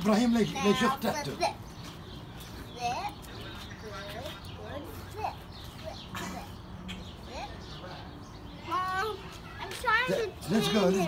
ابراهيم ليش ليش Let's go, let's go.